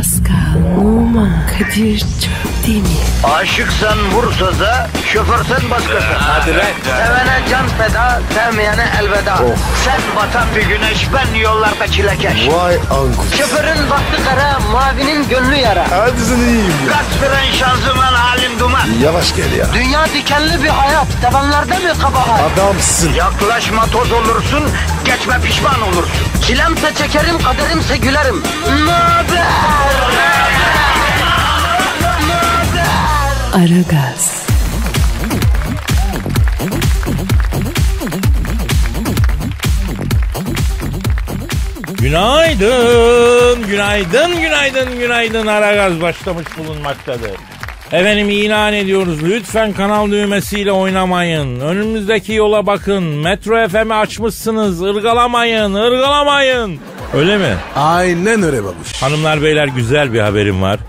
Pascal, Oman, Kadir çok değil mi? Aşıksan vursa da, şoförsen başkasın. Hadi lan. Sevene can feda, sevmeyene elveda. Sen batan bir güneş, ben yollarda çilekeş. Vay anku. Şoförün baktı kara, mavinin gönlü yara. Hadi sen iyiyim ya. Kasperen şanzıman halin duman. Yavaş gel ya. Dünya dikenli bir hayat, sevenlerde mi kabahar? Adamsın. Yaklaşma toz olursun, geçme pişman olursun. Çilemse çekerim, kaderimse gülerim. Möber! Aragaz, Günaydın, günaydın, günaydın, günaydın. Aragaz başlamış bulunmaktadır. Efendim ilan ediyoruz. Lütfen kanal düğmesiyle oynamayın. Önümüzdeki yola bakın. Metro FM'i açmışsınız. Irgalamayın, ırgalamayın. Öyle mi? Aynen öyle babuş. Hanımlar beyler güzel bir haberim var.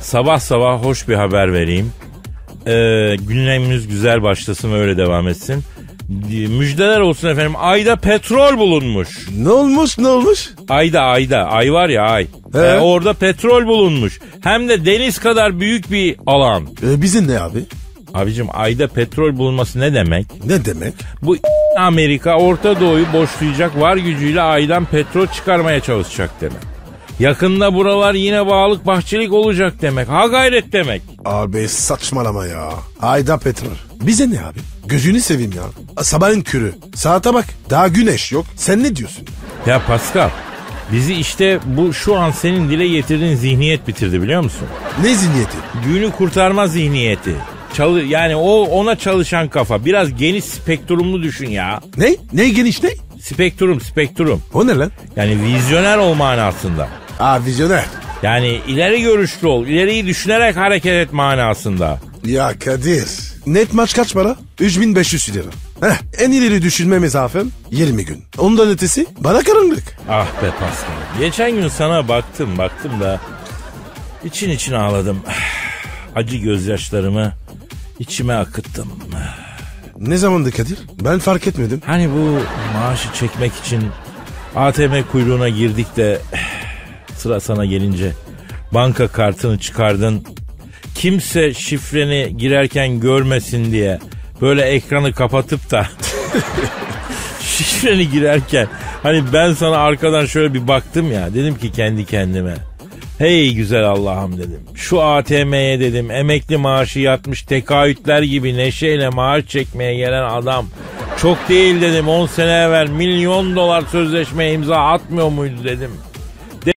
Sabah sabah hoş bir haber vereyim. Ee, gündemimiz güzel başlasın ve öyle devam etsin. Müjdeler olsun efendim. Ayda petrol bulunmuş. Ne olmuş ne olmuş? Ayda ayda ay var ya ay. He. Ee, orada petrol bulunmuş. Hem de deniz kadar büyük bir alan. Ee, bizim ne abi? Abicim ayda petrol bulunması ne demek? Ne demek? Bu Amerika Orta Doğu'yu boşlayacak var gücüyle aydan petrol çıkarmaya çalışacak demek. Yakında buralar yine bağlık bahçelik olacak demek. Ha gayret demek. Abi saçmalama ya. Ayda petrol. Bize ne abi? Gözünü seveyim ya. Sabahın körü. Saate bak. Daha güneş yok. Sen ne diyorsun? Ya Pascal bizi işte bu şu an senin dile getirdiğin zihniyet bitirdi biliyor musun? Ne zihniyeti? Günü kurtarma zihniyeti. Çalı yani o ona çalışan kafa. Biraz geniş spektrumlu düşün ya. Ne? Ne geniş ne? Spektrum, spektrum. O ne lan? Yani vizyoner ol manasında. Aa vizyoner. Yani ileri görüşlü ol, ileriyi düşünerek hareket et manasında. Ya Kadir. Net maç kaç para? 3500 lira. Heh, en ileri düşünme mesafem 20 gün. Ondan ötesi bana karanlık. Ah be Pascal. Geçen gün sana baktım, baktım da için için ağladım. Acı gözyaşlarımı içime akıttım. Ne zamandı Kadir? Ben fark etmedim. Hani bu maaşı çekmek için ATM kuyruğuna girdik de sıra sana gelince banka kartını çıkardın. Kimse şifreni girerken görmesin diye böyle ekranı kapatıp da şifreni girerken hani ben sana arkadan şöyle bir baktım ya dedim ki kendi kendime. Hey güzel Allah'ım dedim. Şu ATM'ye dedim emekli maaşı yatmış tekahütler gibi neşeyle maaş çekmeye gelen adam. Çok değil dedim 10 sene evvel milyon dolar sözleşmeye imza atmıyor muydu dedim.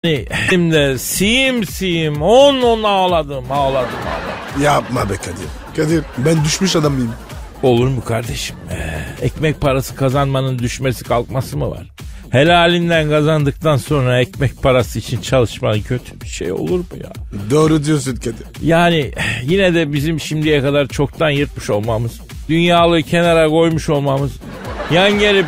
Dedim de sim sim on on ağladım ağladım ağladım. Yapma be Kadir. Kadir ben düşmüş adam mıyım? Olur mu kardeşim? Ee, ekmek parası kazanmanın düşmesi kalkması mı var? Helalinden kazandıktan sonra ekmek parası için çalışmanın kötü bir şey olur mu ya? Doğru diyorsun Kadir. Yani yine de bizim şimdiye kadar çoktan yırtmış olmamız, dünyalığı kenara koymuş olmamız, yan gelip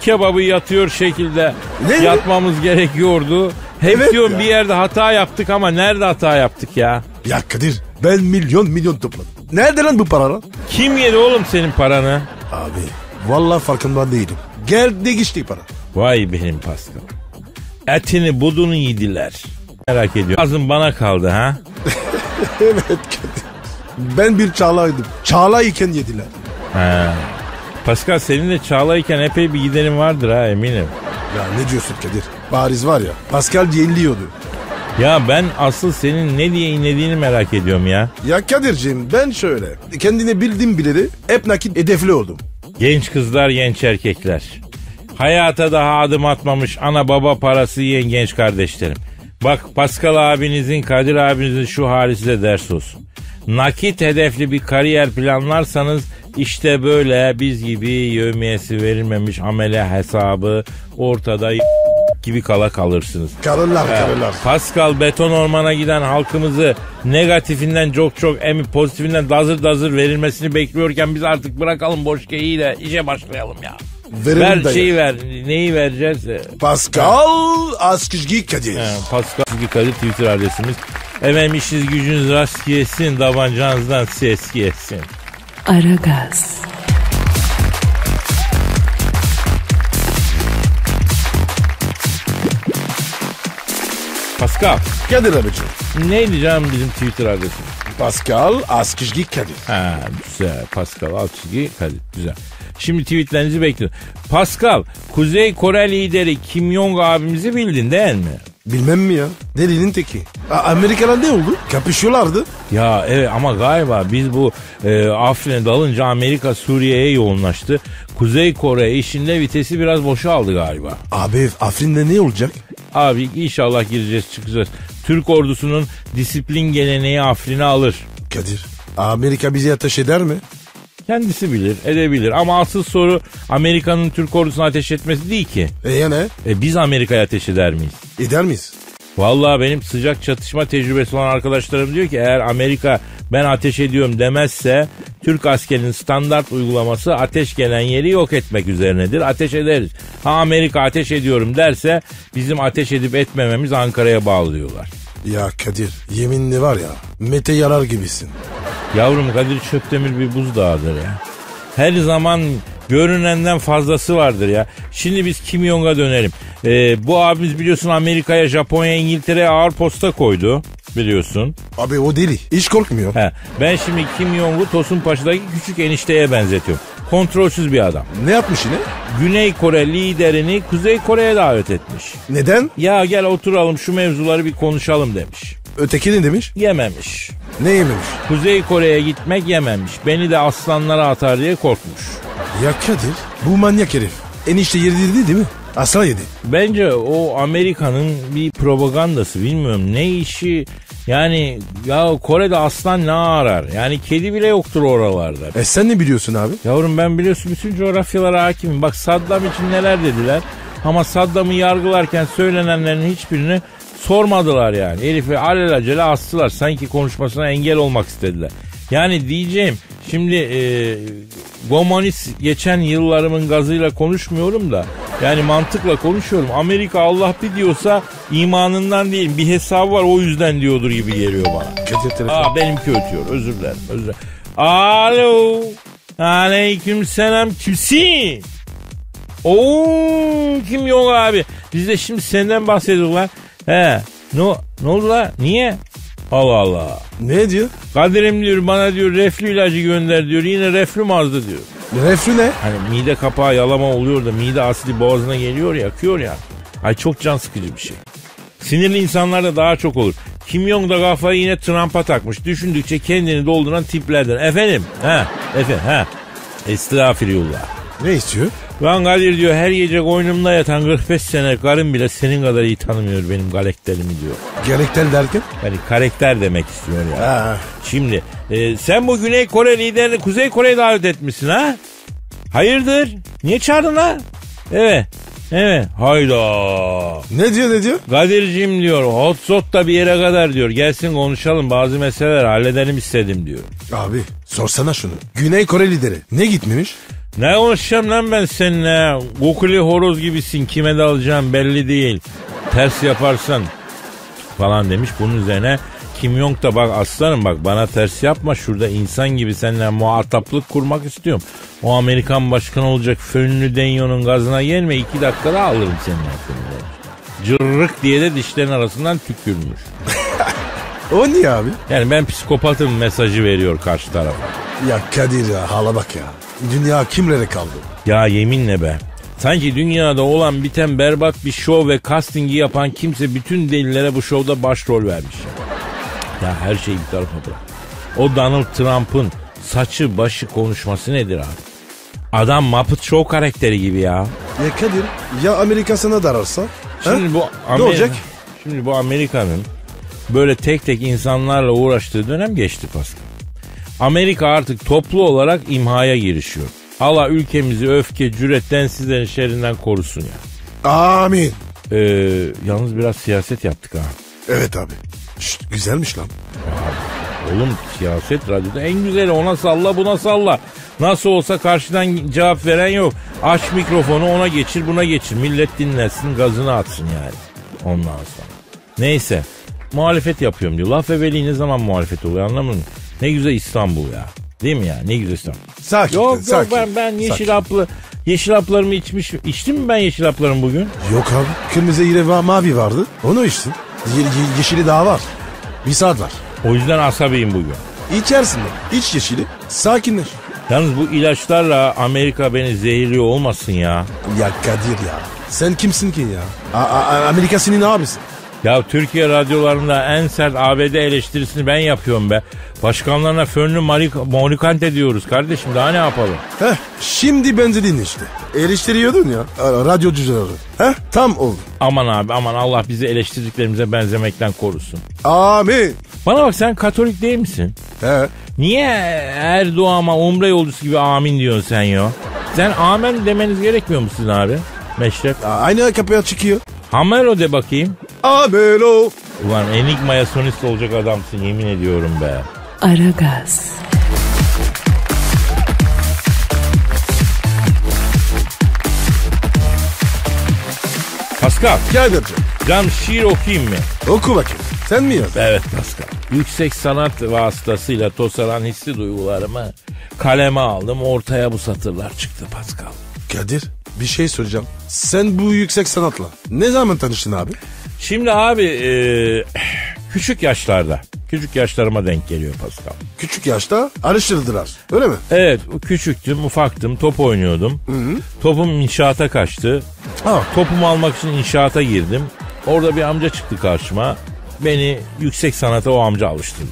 kebabı yatıyor şekilde Ne? yatmamız gerekiyordu. Hep Evet diyorum ya. bir yerde hata yaptık ama nerede hata yaptık ya? Ya Kadir ben milyon milyon topladım. Nerede lan bu paralar? Kim yedi oğlum senin paranı? Abi vallahi farkında değilim. Geldi geçti para. Vay benim Pascal. Etini budunu yediler. Merak ediyorum. Ağzın bana kaldı ha? evet Kadir. Ben bir çağlaydım. Çağla iken yediler. ha. Pascal senin de Çağla'yken epey bir giderin vardır ha eminim. Ya ne diyorsun Kadir? Paris var ya Pascal yeniliyordu. Ya ben asıl senin ne diye inlediğini merak ediyorum ya. Ya Kadir'ciğim ben şöyle. Kendini bildim bileli hep nakit hedefli oldum. Genç kızlar, genç erkekler. Hayata daha adım atmamış ana baba parası yiyen genç kardeşlerim. Bak Pascal abinizin, Kadir abinizin şu hali size ders olsun. Nakit hedefli bir kariyer planlarsanız işte böyle biz gibi yövmiyesi verilmemiş amele hesabı ortada gibi kala kalırsınız. Karılar karılar. Pascal beton ormana giden halkımızı negatifinden çok çok emi pozitifinden dazır dazır verilmesini bekliyorken biz artık bırakalım boş geyiği de işe başlayalım ya. Verelim ver dayı. şeyi ver. Neyi vereceğiz? Ee, Pascal Askizgi Kadir. he, Pascal Kadir Twitter adresimiz. Efendim işiniz gücünüz rast gelsin, tabancanızdan ses gelsin. Aragaz, Pascal. Kadir abicim. Neydi canım bizim Twitter adresimiz? Pascal Askışgi Kadir. Ha güzel. Pascal alt çizgi Kadir. Güzel. Şimdi tweetlerinizi bekliyorum. Pascal, Kuzey Kore lideri Kim Jong abimizi bildin değil mi? Bilmem mi ya? Delinin teki. Amerikalar ne oldu? Kapışıyorlardı. Ya evet ama galiba biz bu e, Afrin'e dalınca Amerika Suriye'ye yoğunlaştı. Kuzey Kore işinde vitesi biraz boşaldı galiba. Abi Afrin'de ne olacak? Abi inşallah gireceğiz çıkacağız. Türk ordusunun disiplin geleneği Afrin'i alır. Kadir. Amerika bizi ateş eder mi? Kendisi bilir, edebilir. Ama asıl soru Amerika'nın Türk ordusuna ateş etmesi değil ki. E ya ne? E, biz Amerika'ya ateş eder miyiz? Eder miyiz? Vallahi benim sıcak çatışma tecrübesi olan arkadaşlarım diyor ki eğer Amerika ben ateş ediyorum demezse Türk askerinin standart uygulaması ateş gelen yeri yok etmek üzerinedir. Ateş ederiz. Ha Amerika ateş ediyorum derse bizim ateş edip etmememiz Ankara'ya bağlı diyorlar. Ya Kadir yeminli var ya Mete yarar gibisin. Yavrum Kadir Çöptemir bir buzdağıdır ya. Her zaman görünenden fazlası vardır ya. Şimdi biz Kim Jong'a dönelim. Ee, bu abimiz biliyorsun Amerika'ya, Japonya, İngiltere'ye ağır posta koydu. Biliyorsun. Abi o deli. Hiç korkmuyor. He, ben şimdi Kim Jong'u Tosun Paşa'daki küçük enişteye benzetiyorum. Kontrolsüz bir adam. Ne yapmış yine? Güney Kore liderini Kuzey Kore'ye davet etmiş. Neden? Ya gel oturalım şu mevzuları bir konuşalım demiş. Öteki ne demiş? Yememiş. Ne yememiş? Kuzey Kore'ye gitmek yememiş. Beni de aslanlara atar diye korkmuş. Ya Kadir bu manyak herif. Enişte yedirdi değil mi? Aslan yedi. Bence o Amerika'nın bir propagandası bilmiyorum ne işi yani ya Kore'de aslan ne arar yani kedi bile yoktur oralarda. E sen ne biliyorsun abi? Yavrum ben biliyorsun bütün coğrafyalara hakimim bak Saddam için neler dediler ama Saddam'ı yargılarken söylenenlerin hiçbirini sormadılar yani. Herifi alelacele astılar sanki konuşmasına engel olmak istediler. Yani diyeceğim şimdi e, Gomanis geçen yıllarımın gazıyla konuşmuyorum da yani mantıkla konuşuyorum. Amerika Allah bir diyorsa imanından değil bir hesabı var o yüzden diyordur gibi geliyor bana. Aa benimki ötüyor özür dilerim özür dilerim. Alo. Aleyküm selam kimsin? Oo kim yok abi. Biz de şimdi senden bahsediyoruz lan. He. Ne, ne oldu lan? Niye? Allah Allah. Ne diyor? Kadir'im diyor bana diyor reflü ilacı gönder diyor. Yine reflüm azdı diyor. Reflü ne? Hani mide kapağı yalama oluyor da mide asidi boğazına geliyor ya akıyor ya. Ay çok can sıkıcı bir şey. Sinirli insanlarda daha çok olur. Kim Jong da kafayı yine Trump'a takmış. Düşündükçe kendini dolduran tiplerden. Efendim? Ha, efendim, ha. Estağfirullah. Ne istiyor? Lan Kadir diyor her gece koynumda yatan 45 sene karım bile senin kadar iyi tanımıyor benim karakterimi diyor. Gerekten derken? Yani karakter demek istiyor ya. Ha. Şimdi e, sen bu Güney Kore liderini Kuzey Kore'ye davet etmişsin ha? Hayırdır? Niye çağırdın ha? Evet. Evet. Hayda. Ne diyor ne diyor? Kadir'cim diyor hot zot da bir yere kadar diyor. Gelsin konuşalım bazı meseleler halledelim istedim diyor. Abi sorsana şunu. Güney Kore lideri. Ne gitmemiş? Ne konuşacağım lan ben seninle? Kukuli horoz gibisin. Kime dalacağım belli değil. Ters yaparsan falan demiş. Bunun üzerine Kim Jong da bak aslanım bak bana ters yapma şurada insan gibi seninle muhataplık kurmak istiyorum. O Amerikan başkanı olacak fönlü Denyo'nun gazına gelme iki dakikada alırım senin demiş. Cırrık diye de dişlerin arasından tükürmüş. O niye abi? Yani ben psikopatım mesajı veriyor karşı tarafa. Ya Kadir ya hala bak ya. Dünya kimlere kaldı? Ya yeminle be. Sanki dünyada olan biten berbat bir şov ve castingi yapan kimse bütün delillere bu şovda başrol vermiş. Ya, her şeyi bir tarafa bırak. O Donald Trump'ın saçı başı konuşması nedir abi? Adam Muppet Show karakteri gibi ya. Ya Kadir ya Amerika sana dararsa? Şimdi ha? bu Ne Amerika, olacak? Şimdi bu Amerika'nın böyle tek tek insanlarla uğraştığı dönem geçti Pascal. Amerika artık toplu olarak imhaya girişiyor. Allah ülkemizi öfke, cüret, densizlerin şerrinden korusun ya. Amin. Ee, yalnız biraz siyaset yaptık ha. Evet abi. Şşt, güzelmiş lan. Oğlum siyaset radyoda en güzeli ona salla buna salla. Nasıl olsa karşıdan cevap veren yok. Aç mikrofonu ona geçir buna geçir. Millet dinlesin gazını atsın yani. Ondan sonra. Neyse. Muhalefet yapıyorum diyor. Laf evveli ne zaman muhalefet oluyor anlamadın Ne güzel İstanbul ya. Değil mi ya? Ne güzel İstanbul. Sakin. Yok yok sakin. ben, ben yeşil Sakin. haplı yeşil haplarımı içmiş. İçtim mi ben yeşil haplarımı bugün? Yok abi. Kırmızı ile va- mavi vardı. Onu içtin. Ye- ye- yeşili daha var. Bir saat var. O yüzden asabiyim bugün. İçersin de. İç yeşili. Sakinleş. Yalnız bu ilaçlarla Amerika beni zehirliyor olmasın ya. Ya Kadir ya. Sen kimsin ki ya? A- A- Amerika senin abisi. Ya Türkiye radyolarında en sert ABD eleştirisini ben yapıyorum be. Başkanlarına fönlü morikante diyoruz kardeşim daha ne yapalım? Heh, şimdi benzedin işte. Eleştiriyordun ya radyocuları. Heh, tam oldu. Aman abi aman Allah bizi eleştirdiklerimize benzemekten korusun. Amin. Bana bak sen Katolik değil misin? He. Niye her duama umre yolcusu gibi amin diyorsun sen ya? Sen amen demeniz gerekmiyor mu sizin abi? Meşrep. Aynı kapıya çıkıyor. Hamelo de bakayım. Amen o. Ulan Enigma'ya sonist olacak adamsın yemin ediyorum be. Aragaz, Pascal, Kadir'cim can şiir okuyayım mı? oku bakayım. Sen mi yazdın? Evet Pascal. Yüksek sanat vasıtasıyla tosaran hissi duygularımı kaleme aldım. Ortaya bu satırlar çıktı Pascal. Kadir bir şey soracağım. Sen bu yüksek sanatla ne zaman tanıştın abi? Şimdi abi e, küçük yaşlarda, küçük yaşlarıma denk geliyor Pascal. Küçük yaşta araştırdılar. Öyle mi? Evet küçüktüm, ufaktım, top oynuyordum. Topum inşaata kaçtı. Ha. Topumu almak için inşaata girdim. Orada bir amca çıktı karşıma. Beni yüksek sanata o amca alıştırdı.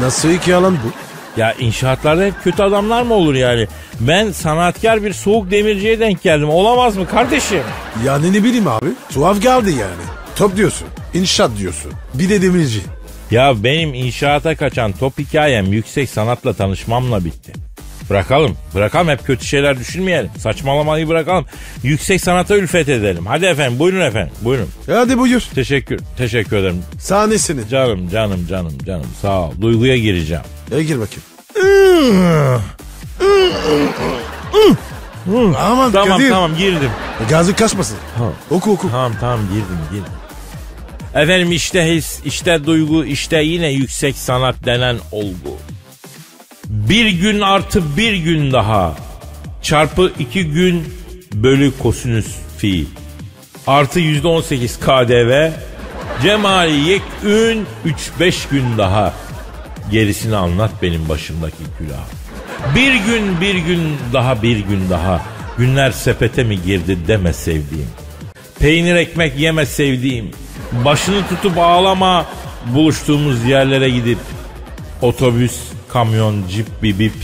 Nasıl iki alan bu? Ya inşaatlarda hep kötü adamlar mı olur yani? Ben sanatkar bir soğuk demirciye denk geldim. Olamaz mı kardeşim? Yani ne bileyim abi. Tuhaf geldi yani. Top diyorsun. inşaat diyorsun. Bir de demirci. Ya benim inşaata kaçan top hikayem yüksek sanatla tanışmamla bitti. Bırakalım. Bırakalım hep kötü şeyler düşünmeyelim. Saçmalamayı bırakalım. Yüksek sanata ülfet edelim. Hadi efendim buyurun efendim. Buyurun. Hadi buyur. Teşekkür. Teşekkür ederim. Sahnesini. Canım canım canım canım sağ ol. Duyguya gireceğim. E gir bakayım. Aman Tamam Kadir. tamam girdim. Gazı kaçmasın. Oku oku. Tamam tamam girdim girdim. Efendim işte his, işte duygu, işte yine yüksek sanat denen olgu. Bir gün artı bir gün daha. Çarpı iki gün bölü kosinüs fi. Artı yüzde on sekiz KDV. Cemali yekün üç beş gün daha. Gerisini anlat benim başımdaki külah. Bir gün bir gün daha bir gün daha. Günler sepete mi girdi deme sevdiğim. Peynir ekmek yeme sevdiğim. Başını tutup ağlama buluştuğumuz yerlere gidip. Otobüs, kamyon, cip, bibip.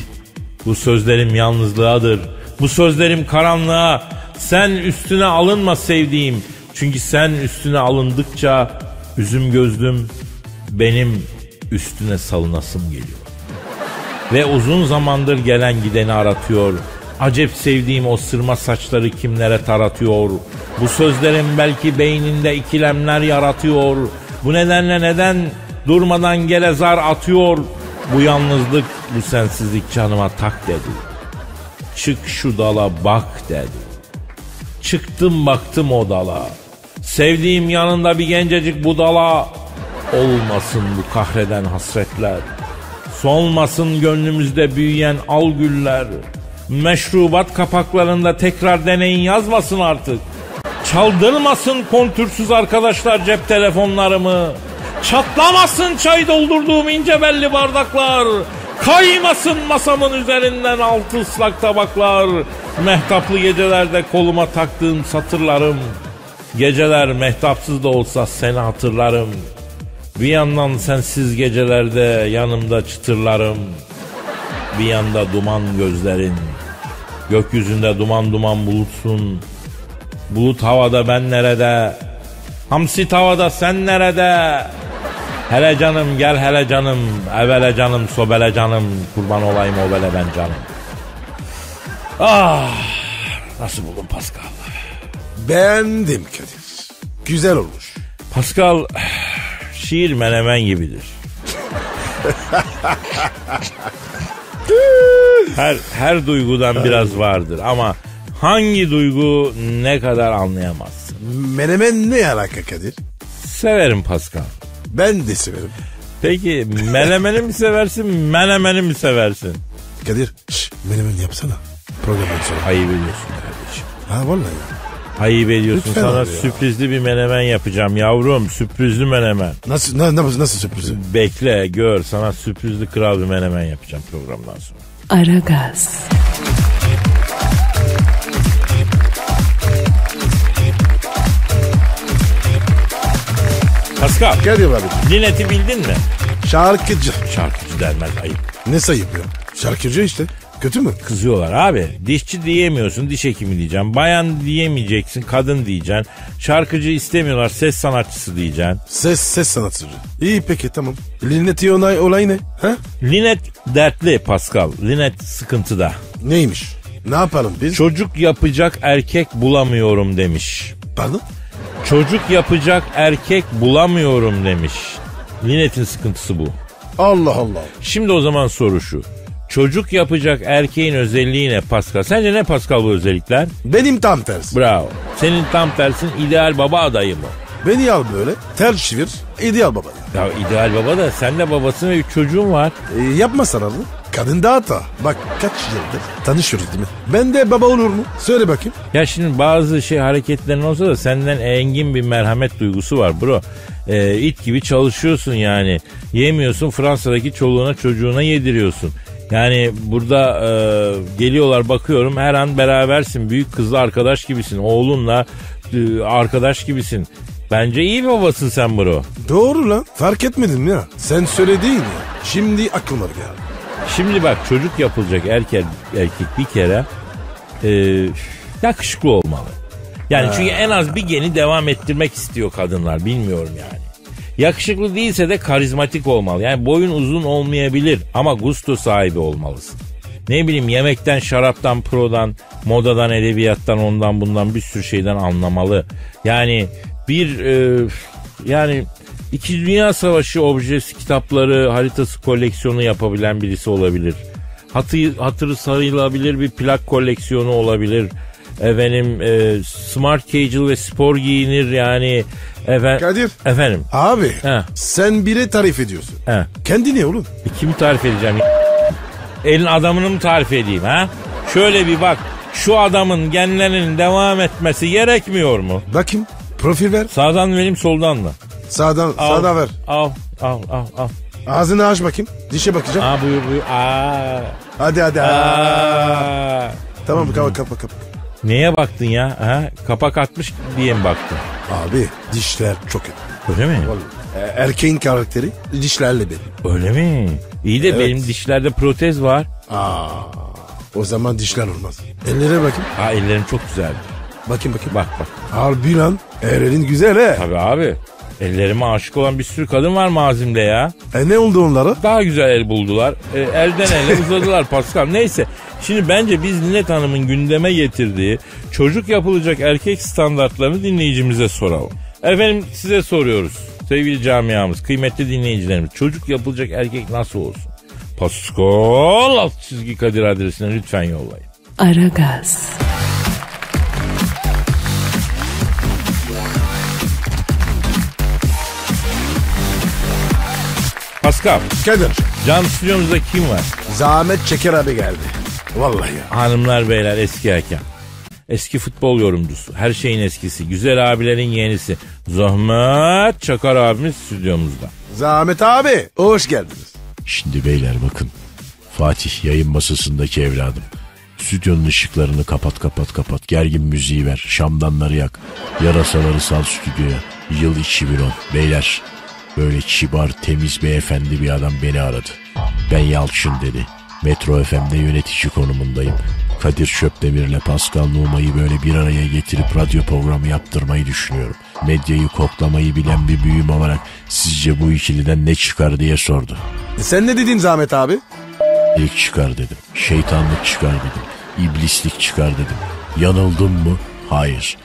Bu sözlerim yalnızlığadır. Bu sözlerim karanlığa. Sen üstüne alınma sevdiğim. Çünkü sen üstüne alındıkça üzüm gözlüm benim üstüne salınasım geliyor. Ve uzun zamandır gelen gideni aratıyor. Acep sevdiğim o sırma saçları kimlere taratıyor. Bu sözlerim belki beyninde ikilemler yaratıyor. Bu nedenle neden durmadan gele zar atıyor. Bu yalnızlık, bu sensizlik canıma tak dedi. Çık şu dala bak dedi. Çıktım baktım o dala. Sevdiğim yanında bir gencecik budala. Olmasın bu kahreden hasretler. Solmasın gönlümüzde büyüyen al güller. Meşrubat kapaklarında tekrar deneyin yazmasın artık. Çaldırmasın kontürsüz arkadaşlar cep telefonlarımı. Çatlamasın çay doldurduğum ince belli bardaklar. Kaymasın masamın üzerinden altı ıslak tabaklar. Mehtaplı gecelerde koluma taktığım satırlarım. Geceler mehtapsız da olsa seni hatırlarım. Bir yandan sensiz gecelerde yanımda çıtırlarım. Bir yanda duman gözlerin. Gökyüzünde duman duman bulutsun. Bulut havada ben nerede? Hamsi tavada sen nerede? Hele canım gel hele canım. Evele canım sobele canım. Kurban olayım o bele ben canım. Ah nasıl buldun Pascal? Beğendim Kadir. Güzel olmuş. Pascal şiir menemen gibidir. her her duygudan biraz vardır ama hangi duygu ne kadar anlayamazsın. Menemen ne alaka Kadir? Severim Pascal. Ben de severim. Peki menemeni mi seversin menemeni mi seversin? Kadir şş, menemen yapsana. Programdan sonra. Ayıp ediyorsun kardeşim. Ha vallahi ya. Ayıp ediyorsun Lütfen sana abi ya. sürprizli bir menemen yapacağım yavrum. Sürprizli menemen. Nasıl, na, na- nasıl sürprizi? Bekle gör sana sürprizli kral bir menemen yapacağım programdan sonra. Aragaz, Pascal, Kadir abi. Linet'i bildin mi? Şarkıcı. Şarkıcı denmez ayıp. Ne sayıp ya? Şarkıcı işte. Kötü mü? Kızıyorlar abi. Dişçi diyemiyorsun, diş hekimi diyeceksin. Bayan diyemeyeceksin, kadın diyeceksin. Şarkıcı istemiyorlar, ses sanatçısı diyeceksin. Ses ses sanatçısı. İyi peki tamam. Linneti olay, olay ne? Ha? Linet dertli Pascal. Linet sıkıntıda. Neymiş? Ne yapalım biz? Çocuk yapacak erkek bulamıyorum demiş. Pardon? Çocuk yapacak erkek bulamıyorum demiş. Linet'in sıkıntısı bu. Allah Allah. Şimdi o zaman soru şu. Çocuk yapacak erkeğin özelliği ne Pascal? Sence ne Pascal bu özellikler? Benim tam tersi. Bravo. Senin tam tersin ideal baba adayı mı? Beni al böyle. Ters çevir. İdeal baba. Ya ideal baba da sen de babasın ve üç çocuğun var. E, yapma sararlı. Kadın da hata. Bak kaç yıldır tanışıyoruz değil mi? Ben de baba olur mu? Söyle bakayım. Ya şimdi bazı şey hareketlerin olsa da senden engin bir merhamet duygusu var bro. Ee, it gibi çalışıyorsun yani. Yemiyorsun Fransa'daki çoluğuna çocuğuna yediriyorsun. Yani burada e, geliyorlar bakıyorum her an berabersin. Büyük kızla arkadaş gibisin. Oğlunla e, arkadaş gibisin. Bence iyi bir babasın sen bro. Doğru lan. Fark etmedim ya. Sen söyledin ya. Şimdi aklıma geldi. Şimdi bak çocuk yapılacak erkek erkek bir kere e, yakışıklı olmalı. Yani çünkü en az bir geni devam ettirmek istiyor kadınlar bilmiyorum yani. Yakışıklı değilse de karizmatik olmalı. Yani boyun uzun olmayabilir ama gusto sahibi olmalısın. Ne bileyim yemekten, şaraptan, prodan, modadan, edebiyattan, ondan bundan bir sürü şeyden anlamalı. Yani bir e, yani İkinci Dünya Savaşı objesi kitapları, haritası koleksiyonu yapabilen birisi olabilir. Hatı, hatırı sarılabilir bir plak koleksiyonu olabilir. Efendim e, smart casual ve spor giyinir yani. Efendim, Kadir. Efendim. Abi He. sen bire tarif ediyorsun. He. Kendine oğlum. E, Kimi tarif edeceğim? Elin adamını mı tarif edeyim ha? Şöyle bir bak. Şu adamın genlerinin devam etmesi gerekmiyor mu? Bakayım profil ver. Sağdan vereyim soldan mı? Sağdan, Al, sağdan ver. Al al al al. Ağzını aç bakayım. Dişe bakacağım. Aa buyur buyur. Aa. Hadi hadi. Aa. Tamam kapa kapa kapa. Neye baktın ya? Ha? Kapak atmış diye mi baktın? Abi dişler çok kötü. Öyle mi? Vallahi. E, Erkeğin karakteri dişlerle benim. Öyle mi? İyi de Evet. benim dişlerde protez var. Aa, o zaman dişler olmaz. Ellere bakayım. Ha ellerim çok güzel. Bakayım bakayım. Bak bak. Harbi lan. Ellerin güzel he. Tabii abi. Ellerime aşık olan bir sürü kadın var mazimde ya. E ne oldu onlara? Daha güzel el buldular. E, elden ele uzadılar Pascal. Neyse. Şimdi bence biz Ninet Hanım'ın gündeme getirdiği çocuk yapılacak erkek standartlarını dinleyicimize soralım. Efendim size soruyoruz. Sevgili camiamız, kıymetli dinleyicilerimiz. Çocuk yapılacak erkek nasıl olsun? Pascal alt çizgi Kadir adresine lütfen yollayın. Aragaz, Pascal, Kadir. can stüdyomuzda kim var? Zahmet Çeker abi geldi. Vallahi ya. Hanımlar beyler eski hakem. Eski futbol yorumcusu. Her şeyin eskisi. Güzel abilerin yenisi. Zahmet Çakar abimiz stüdyomuzda. Zahmet abi. Hoş geldiniz. Şimdi beyler bakın. Fatih yayın masasındaki evladım. Stüdyonun ışıklarını kapat kapat kapat. Gergin müziği ver. Şamdanları yak. Yarasaları sal stüdyoya. Yıl 2010. Beyler böyle kibar temiz beyefendi bir adam beni aradı. Ben Yalçın dedi. Metro FM'de yönetici konumundayım. Kadir Çöpdemir'le Pascal Numa'yı böyle bir araya getirip radyo programı yaptırmayı düşünüyorum. Medyayı koklamayı bilen bir büyüğüm olarak sizce bu ikiliden ne çıkar diye sordu. E sen ne dedin Zahmet abi? İlk çıkar dedim. Şeytanlık çıkar dedim. İblislik çıkar dedim. Yanıldım mı? Hayır.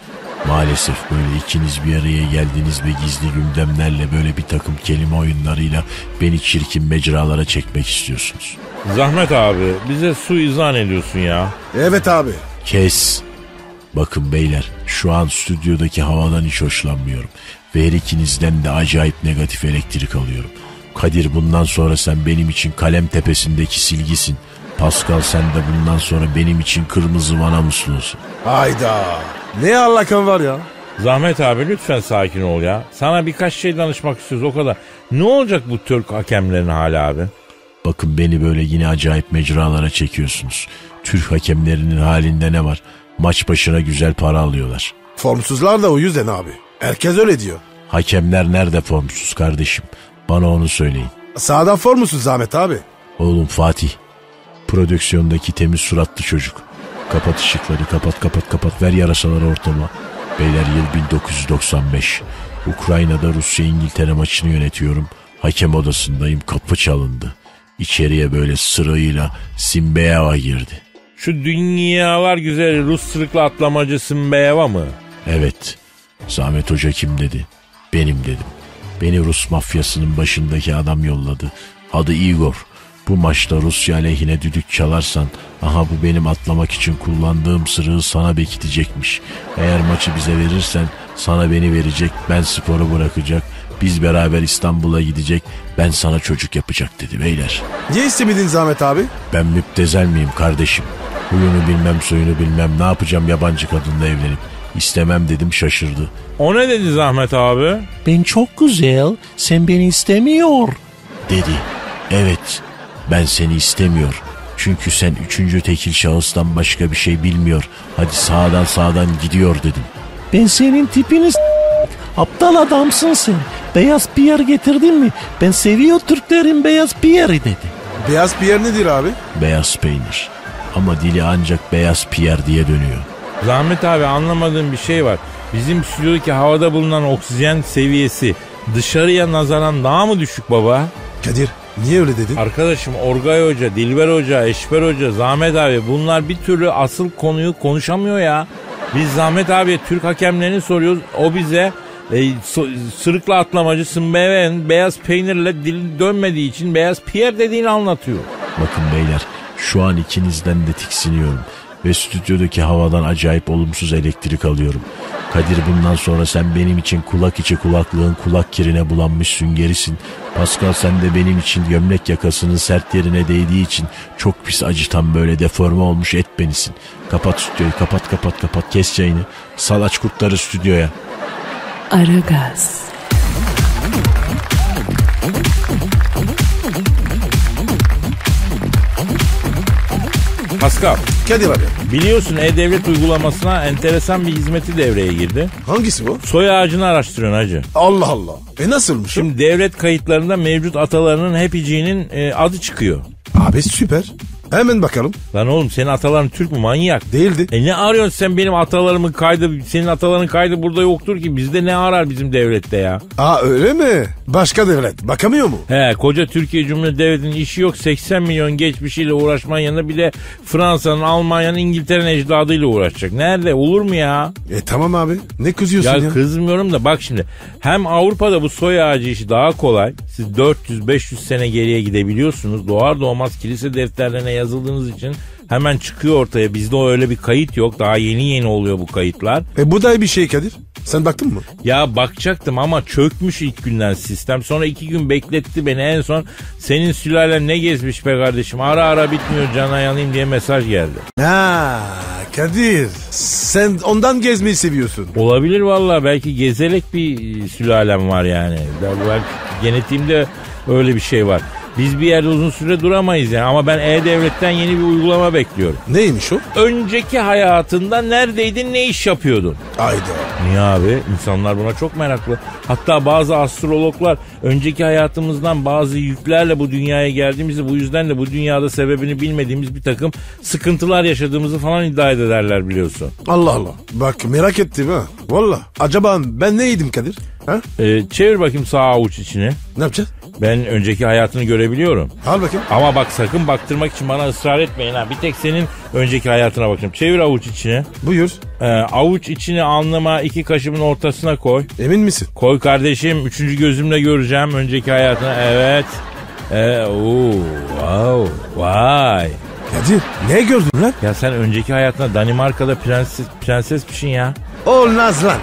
Maalesef böyle ikiniz bir araya geldiniz ve gizli gündemlerle böyle bir takım kelime oyunlarıyla beni çirkin mecralara çekmek istiyorsunuz. Zahmet abi bize su izan ediyorsun ya. Evet abi. Kes. Bakın beyler şu an stüdyodaki havadan hiç hoşlanmıyorum. Ve her ikinizden de acayip negatif elektrik alıyorum. Kadir bundan sonra sen benim için kalem tepesindeki silgisin. Pascal sen de bundan sonra benim için kırmızı vana muslusun. Hayda. Ne alakan var ya? Zahmet abi lütfen sakin ol ya. Sana birkaç şey danışmak istiyoruz o kadar. Ne olacak bu Türk hakemlerin hali abi? Bakın beni böyle yine acayip mecralara çekiyorsunuz. Türk hakemlerinin halinde ne var? Maç başına güzel para alıyorlar. Formsuzlar da o yüzden abi. Herkes öyle diyor. Hakemler nerede formsuz kardeşim? Bana onu söyleyin. Sağdan formsuz Zahmet abi. Oğlum Fatih. Prodüksiyondaki temiz suratlı çocuk. Kapat ışıkları kapat kapat kapat ver yarasaları ortama. Beyler yıl 1995. Ukrayna'da Rusya İngiltere maçını yönetiyorum. Hakem odasındayım kapı çalındı. İçeriye böyle sırayla Simbeyeva girdi. Şu dünyalar güzeli Rus sırıklı atlamacı Simbeyeva mı? Evet. Zahmet Hoca kim dedi? Benim dedim. Beni Rus mafyasının başındaki adam yolladı. Adı Igor. Bu maçta Rusya aleyhine düdük çalarsan aha bu benim atlamak için kullandığım sırığı sana bekitecekmiş. Eğer maçı bize verirsen sana beni verecek ben sporu bırakacak. Biz beraber İstanbul'a gidecek ben sana çocuk yapacak dedi beyler. Niye istemedin Zahmet abi? Ben müptezel miyim kardeşim? Huyunu bilmem soyunu bilmem ne yapacağım yabancı kadınla evlenip. İstemem dedim şaşırdı. O ne dedi Zahmet abi? Ben çok güzel, sen beni istemiyor. Dedi. Evet, ben seni istemiyor. Çünkü sen üçüncü tekil şahıstan başka bir şey bilmiyor. Hadi sağdan sağdan gidiyor dedim. Ben senin tipini aptal adamsın sen. Beyaz Pierre getirdin mi? Ben seviyor Türklerin beyaz Pierre'i dedi. Beyaz Pierre nedir abi? Beyaz peynir. Ama dili ancak beyaz Pierre diye dönüyor. Zahmet abi anlamadığım bir şey var. Bizim stüdyodaki havada bulunan oksijen seviyesi dışarıya nazaran daha mı düşük baba? Kadir niye öyle dedin? Arkadaşım Orgay Hoca, Dilber Hoca, Eşber Hoca, Zahmet abi bunlar bir türlü asıl konuyu konuşamıyor ya. Biz Zahmet abiye Türk hakemlerini soruyoruz. O bize e, so- sırıkla atlamacı Sımbeven beyaz peynirle dil dönmediği için beyaz Pierre dediğini anlatıyor. Bakın beyler şu an ikinizden de tiksiniyorum. Ve stüdyodaki havadan acayip olumsuz elektrik alıyorum. Kadir bundan sonra sen benim için kulak içi kulaklığın kulak kirine bulanmış süngerisin. Pascal sen de benim için gömlek yakasının sert yerine değdiği için çok pis acıtan böyle deforme olmuş et benisin. Kapat stüdyoyu kapat kapat kapat kes yayını. Sal aç kurtları stüdyoya. Aragaz, Pascal Kadir abi. biliyorsun E-Devlet uygulamasına enteresan bir hizmeti devreye girdi. Hangisi bu? Soy ağacını araştırıyorsun hacı. Allah Allah. E nasılmış? Şimdi devlet kayıtlarında mevcut atalarının hepiciğinin e, adı çıkıyor. Abi süper. Hemen bakalım. Lan oğlum senin ataların Türk mü manyak? Değildi. E ne arıyorsun sen benim atalarımın kaydı, senin ataların kaydı burada yoktur ki. Bizde ne arar bizim devlette ya? Aa öyle mi? Başka devlet. Bakamıyor mu? He koca Türkiye Cumhuriyeti Devleti'nin işi yok 80 milyon geçmişiyle uğraşmanın yanında bir de Fransa'nın, Almanya'nın, İngiltere'nin ecdadıyla uğraşacak. Nerede olur mu ya? E tamam abi. Ne kızıyorsun Ya ya? kızmıyorum da bak şimdi hem Avrupa'da bu soy ağacı işi daha kolay. Siz 400-500 sene geriye gidebiliyorsunuz. Doğar doğmaz kilise defterlerine yazıldığınız için hemen çıkıyor ortaya. Bizde öyle bir kayıt yok. Daha yeni yeni oluyor bu kayıtlar. E bu da bir şey Kadir. Sen baktın mı? Ya bakacaktım ama çökmüş ilk günden sistem. Sonra iki gün bekletti beni. En son senin sülalen ne gezmiş be kardeşim. Ara ara bitmiyor cana yanayım diye mesaj geldi. Ha Kadir. Sen ondan gezmeyi seviyorsun. Olabilir vallahi belki gezelek bir sülalem var yani. Belki genetiğimde öyle bir şey var. Biz bir yerde uzun süre duramayız yani ama ben E-Devlet'ten yeni bir uygulama bekliyorum. Neymiş o? Önceki hayatında neredeydin ne iş yapıyordun? Ayda. Niye abi? İnsanlar buna çok meraklı. Hatta bazı astrologlar önceki hayatımızdan bazı yüklerle bu dünyaya geldiğimizi bu yüzden de bu dünyada sebebini bilmediğimiz bir takım sıkıntılar yaşadığımızı falan iddia ederler biliyorsun. Allah Allah. Bak merak ettim ha. Valla. Acaba ben neydim Kadir? Ha? Ee, çevir bakayım sağ avuç içini. Ne yapacağız? Ben önceki hayatını görebiliyorum. Al bakayım. Ama bak sakın baktırmak için bana ısrar etmeyin ha. Bir tek senin önceki hayatına bakacağım. Çevir avuç içine. Buyur. Ee, avuç içini alnıma iki kaşımın ortasına koy. Emin misin? Koy kardeşim. Üçüncü gözümle göreceğim önceki hayatını. Evet. Ee, oo, wow, vay. Kadir ne gördün lan? Ya sen önceki hayatında Danimarka'da prenses, prensesmişsin ya. Olmaz lan.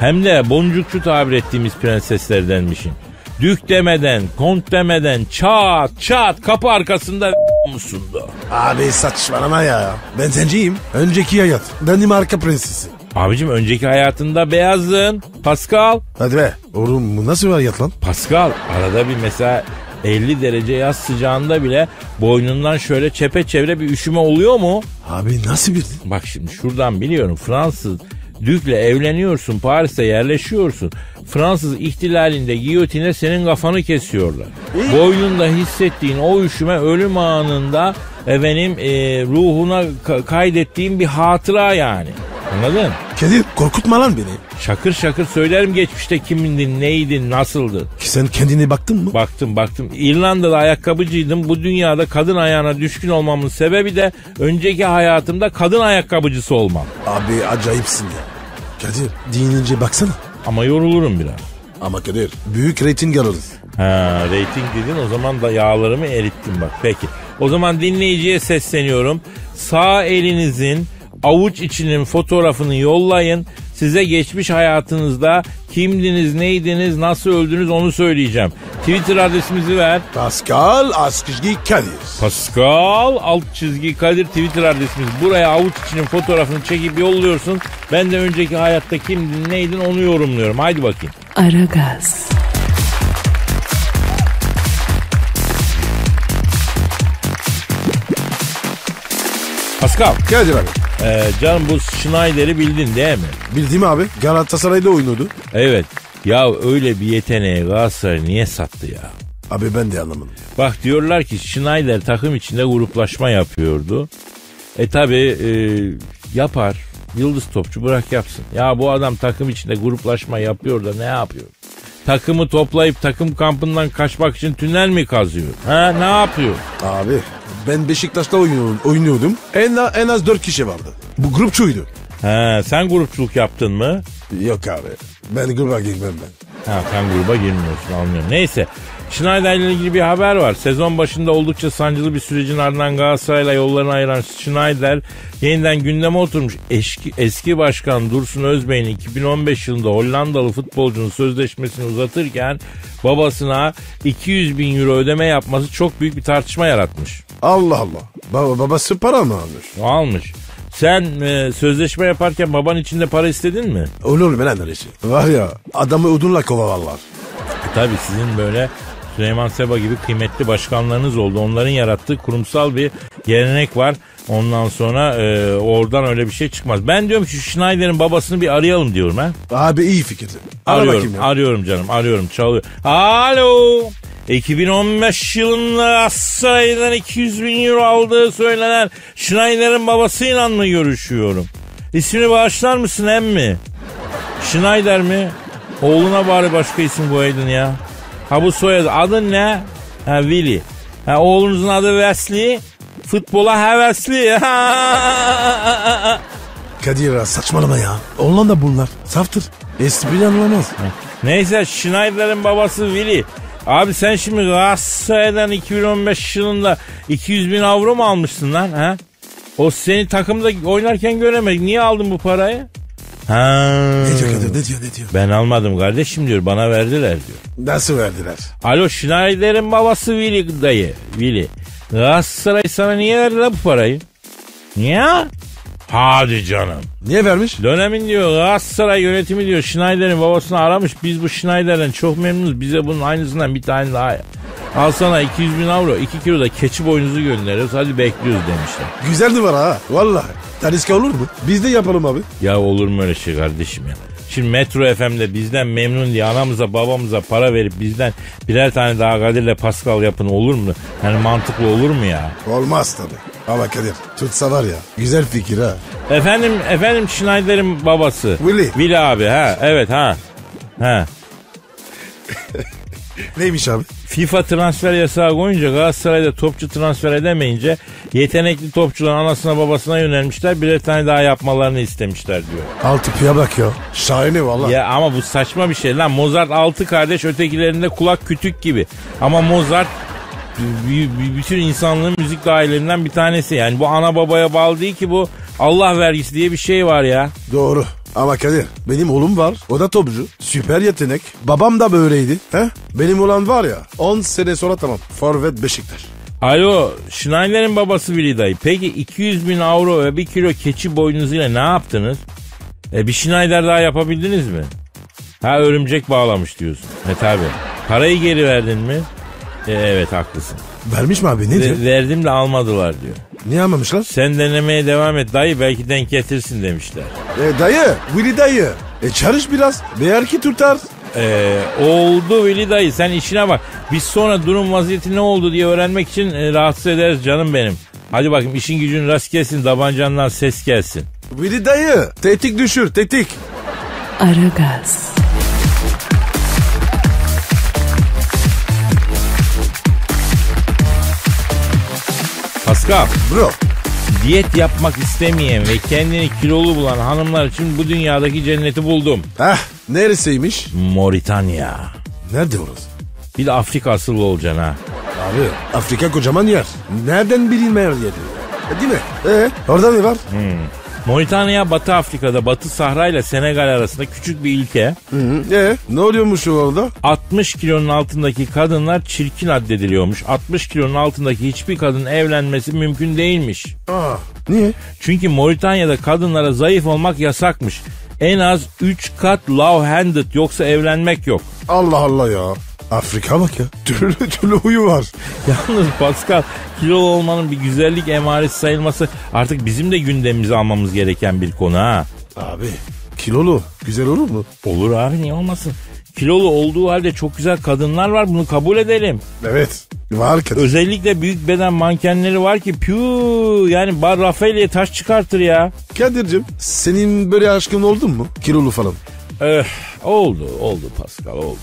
Hem de boncukçu tabir ettiğimiz prenseslerdenmişsin. Dük demeden, kont demeden çat çat kapı arkasında kamusunda. Abi saçmalama ya. Ben zenciyim. Önceki hayat. Danimarka prensesi. Abicim önceki hayatında beyazdın. Pascal. Hadi be. Oğlum bu nasıl bir hayat lan? Pascal arada bir mesela 50 derece yaz sıcağında bile boynundan şöyle çepeçevre bir üşüme oluyor mu? Abi nasıl bildin? Bak şimdi şuradan biliyorum Fransız Dükle evleniyorsun Paris'te yerleşiyorsun. Fransız ihtilalinde giyotine senin kafanı kesiyorlar. Boynunda hissettiğin o üşüme ölüm anında efendim e, ruhuna ka- kaydettiğin bir hatıra yani. Anladın? Kadir korkutma lan beni. Şakır şakır söylerim geçmişte kimindin, neydin, nasıldın. Ki sen kendine baktın mı? Baktım baktım. İrlanda'da ayakkabıcıydım. Bu dünyada kadın ayağına düşkün olmamın sebebi de önceki hayatımda kadın ayakkabıcısı olmam. Abi acayipsin ya. Kadir dinince baksana. Ama yorulurum biraz. Ama Kadir büyük reyting alırız. Ha reyting dedin o zaman da yağlarımı erittim bak. Peki o zaman dinleyiciye sesleniyorum. Sağ elinizin avuç içinin fotoğrafını yollayın. Size geçmiş hayatınızda kimdiniz, neydiniz, nasıl öldünüz onu söyleyeceğim. Twitter adresimizi ver. Pascal Askışgi Kadir. Pascal alt çizgi Kadir Twitter adresimiz. Buraya avuç içinin fotoğrafını çekip yolluyorsun. Ben de önceki hayatta kimdin, neydin onu yorumluyorum. Haydi bakayım. Aragaz, Pascal, Kadir abi. E, canım bu Schneider'i bildin değil mi? Bildiğim abi Galatasaray'da oynuyordu. Evet. Ya öyle bir yeteneği Galatasaray niye sattı ya? Abi ben de anlamadım. Bak diyorlar ki Schneider takım içinde gruplaşma yapıyordu. E tabi yapar. Yıldız topçu bırak yapsın. Ya bu adam takım içinde gruplaşma yapıyor da ne yapıyor? Takımı toplayıp takım kampından kaçmak için tünel mi kazıyor? Ha ne yapıyor? Abi ben Beşiktaş'ta oynuyordum. oynuyordum. En, en az dört kişi vardı. Bu grupçuydu. Ha sen grupçuluk yaptın mı? Yok abi. Ben gruba girmem ben. Ha sen gruba girmiyorsun anlıyorum. Neyse Schneider ile ilgili bir haber var. Sezon başında oldukça sancılı bir sürecin ardından Galatasaray'la yollarını ayıran Schneider yeniden gündeme oturmuş. Eski, eski başkan Dursun Özbey'in 2015 yılında Hollandalı futbolcunun sözleşmesini uzatırken babasına 200 bin euro ödeme yapması çok büyük bir tartışma yaratmış. Allah Allah. Baba, babası para mı almış? Almış. Sen e, sözleşme yaparken baban içinde para istedin mi? Olur mu lan öyle şey? Var ya adamı odunla kovalarlar. E tabi sizin böyle Süleyman Seba gibi kıymetli başkanlarınız oldu. Onların yarattığı kurumsal bir gelenek var. Ondan sonra e, oradan öyle bir şey çıkmaz. Ben diyorum ki şu Schneider'in babasını bir arayalım diyorum ha. Abi iyi fikir. Ara Arıyorum, ya. arıyorum canım, arıyorum, çalıyor. Alo. 2015 yılında Galatasaray'dan 200 bin euro aldığı söylenen Schneider'in babasıyla mı görüşüyorum? İsmini bağışlar mısın emmi? Schneider mi? Oğluna bari başka isim koydun ya. Ha bu soyadı. Adın ne? Ha Willy. Ha oğlunuzun adı Wesley. Futbola hevesli. Kadir ya saçmalama ya. Hollanda bunlar. Saftır. Espri anlamaz. Neyse Schneider'in babası Willy. Abi sen şimdi Galatasaray'dan 2015 yılında 200 bin avro mu almışsın lan? Ha? O seni takımda oynarken göremedik. Niye aldın bu parayı? Ha. Ne diyor Kadir ne diyor ne diyor? Ben almadım kardeşim diyor. Bana verdiler diyor. Nasıl verdiler? Alo Schneider'in babası Willy dayı. Willy. Galatasaray sana niye verdi la bu parayı? Niye? Hadi canım. Niye vermiş? Dönemin diyor Galatasaray yönetimi diyor Schneider'in babasını aramış. Biz bu Schneider'den çok memnunuz. Bize bunun aynısından bir tane daha yap. Al sana 200 bin avro 2 kilo da keçi boynuzu gönderiyoruz. Hadi bekliyoruz demişler. Güzel numara ha. Vallahi. Taliska olur mu? Biz de yapalım abi. Ya olur mu öyle şey kardeşim ya? Şimdi Metro FM'de bizden memnun diye anamıza babamıza para verip bizden birer tane daha Kadir'le Pascal yapın olur mu? Yani mantıklı olur mu ya? Olmaz tabii. Ama Kadir tutsa var ya güzel fikir ha. Efendim efendim Schneider'in babası. Willy. Willy abi ha evet ha. Ha. Neymiş abi? FIFA transfer yasağı koyunca Galatasaray'da topçu transfer edemeyince yetenekli topçular anasına babasına yönelmişler. Birer tane daha yapmalarını istemişler diyor. Altı piya bak ya. Şahane valla. Ya ama bu saçma bir şey lan. Mozart altı kardeş ötekilerinde kulak kütük gibi. Ama Mozart bütün insanlığın müzik dairelerinden bir tanesi. Yani bu ana babaya bağlı değil ki bu. Allah vergisi diye bir şey var ya. Doğru. Ama Kadir benim oğlum var. O da topçu. Süper yetenek. Babam da böyleydi. He? Benim olan var ya 10 sene sonra tamam. Forvet Beşiktaş. Alo Schneider'in babası Willy dayı. Peki 200 bin avro ve 1 kilo keçi boynuzuyla ne yaptınız? E bir Schneider daha yapabildiniz mi? Ha örümcek bağlamış diyorsun. E tabi. Parayı geri verdin mi? E, evet haklısın. Vermiş mi abi ne diyor? Ve- verdim de almadılar diyor. Niye almamışlar? Sen denemeye devam et dayı belki denk getirsin demişler. E, dayı. Willy dayı. E çalış biraz. Belki tutar. Ee, oldu Veli dayı sen işine bak. Biz sonra durum vaziyeti ne oldu diye öğrenmek için e, rahatsız ederiz canım benim. Hadi bakayım işin gücün rast gelsin tabancandan ses gelsin. Willy dayı. Tetik düşür tetik. Aragaz, Pascal Bro. diyet yapmak istemeyen ve kendini kilolu bulan hanımlar için bu dünyadaki cenneti buldum. Heh. Neresiymiş? Moritanya. Nerede orası? Bir de Afrika asıllı olacaksın ha. Abi Afrika kocaman yer. Nereden bilinmeyen yeri? E, değil mi? E orada ne var? Moritanya Batı Afrika'da Batı Sahra ile Senegal arasında küçük bir ülke. Hı. E ne oluyormuş orada? 60 kilonun altındaki kadınlar çirkin addediliyormuş. 60 kilonun altındaki hiçbir kadın evlenmesi mümkün değilmiş. Aa, niye? Çünkü Moritanya'da kadınlara zayıf olmak yasakmış. En az 3 kat love handed yoksa evlenmek yok. Allah Allah ya. Afrika bak ya. Türlü türlü huyu var. Yalnız Pascal kilolu olmanın bir güzellik emaresi sayılması artık bizim de gündemimize almamız gereken bir konu ha. Abi kilolu güzel olur mu? Olur abi niye olmasın? Kilolu olduğu halde çok güzel kadınlar var bunu kabul edelim. Evet. Var Kadir. Özellikle büyük beden mankenleri var ki piu yani Bar Rafael'e taş çıkartır ya. Kadir'cim senin böyle aşkın oldun mu? Kilolu falan. Eh, oldu oldu Pascal oldu.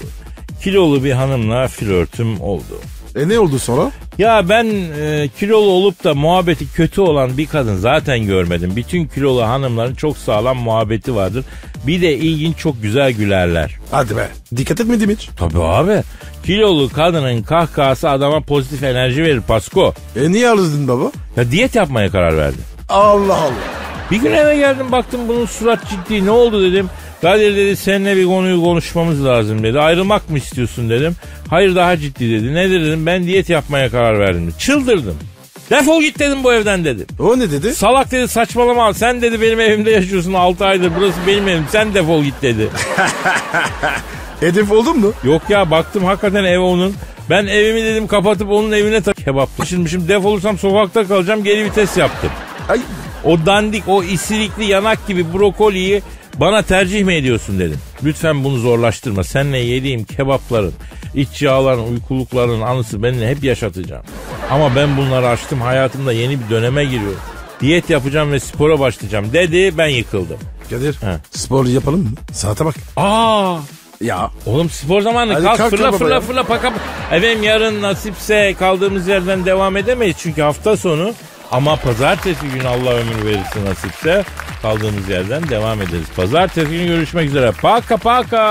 Kilolu bir hanımla flörtüm oldu. E ne oldu sonra? Ya ben e, kilolu olup da muhabbeti kötü olan bir kadın zaten görmedim. Bütün kilolu hanımların çok sağlam muhabbeti vardır. Bir de ilginç çok güzel gülerler. Hadi be. Dikkat etmedim hiç. Tabii abi. Kilolu kadının kahkahası adama pozitif enerji verir Pasko. E niye alırdın baba? Ya diyet yapmaya karar verdi. Allah Allah. Bir gün eve geldim baktım bunun surat ciddi ne oldu dedim. Kadir dedi seninle bir konuyu konuşmamız lazım dedi. Ayrılmak mı istiyorsun dedim. Hayır daha ciddi dedi. Ne dedim ben diyet yapmaya karar verdim. dedi. Çıldırdım. Defol git dedim bu evden dedim. O ne dedi? Salak dedi saçmalama sen dedi benim evimde yaşıyorsun 6 aydır burası benim evim sen defol git dedi. Hedef oldun mu? Yok ya baktım hakikaten ev onun. Ben evimi dedim kapatıp onun evine tak kebap. Şimdi defolursam sokakta kalacağım geri vites yaptım. Ay O dandik o isirikli yanak gibi brokoliyi bana tercih mi ediyorsun dedim. Lütfen bunu zorlaştırma. Seninle yediğim kebapların, iç yağların, uykulukların anısı benimle hep yaşatacağım. Ama ben bunları açtım hayatımda yeni bir döneme giriyorum. Diyet yapacağım ve spora başlayacağım dedi ben yıkıldım. Kadir He. spor yapalım mı? Saate bak. Aa Ya. Oğlum spor zamanı Hadi kalk, kalk fırla fırla ya. fırla paka. Efendim yarın nasipse kaldığımız yerden devam edemeyiz çünkü hafta sonu. Ama pazartesi günü Allah ömür verirse nasipse kaldığımız yerden devam ederiz. Pazartesi günü görüşmek üzere. Paka paka.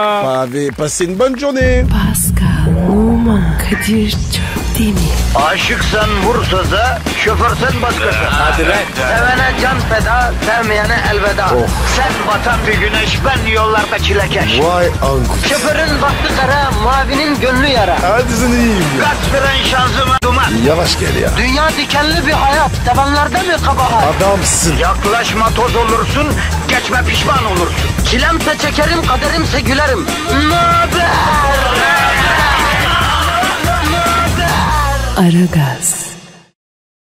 Abi pasin bon journée. Pascal, Oman, Kadir çok değil mi? Aşıksan vursa da, şoförsen başkasın. Hadi Sevene can feda, sevmeyene elveda. Sen batan bir güneş, ben yollarda çilekeş. Vay anku. Şoförün baktı kara, mavinin gönlü yara. Hadi sen iyiyim ya. Kasperen şanzıman duman. Yavaş gel ya. Dünya dikenli bir hayat, sevenlerde mi kabahar? Adamsın. Yaklaşma toz olursun, geçme pişman olursun. Çilemse çekerim, kaderimse gülerim. Möber! Aragaz.